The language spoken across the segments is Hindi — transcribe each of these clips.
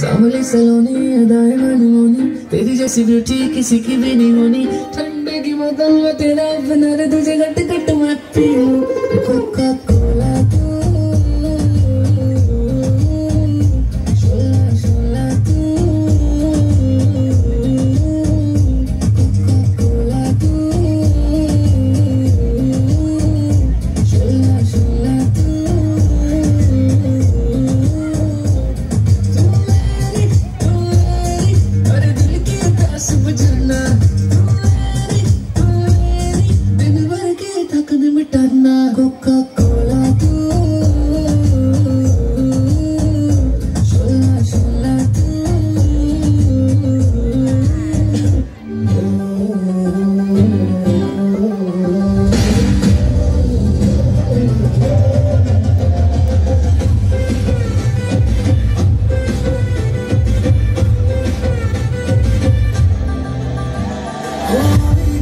सांवली सलोनी अदाए मनमोनी तेरी जैसी ब्यूटी किसी की भी नहीं होनी। ठंडे की बोतल में तेरा बना रहे तुझे घट घट मैं पीऊं। कोका अपना कोका शोला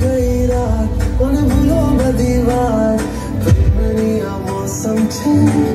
गई रात उन भूलों दीवार Thank you.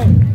Amen.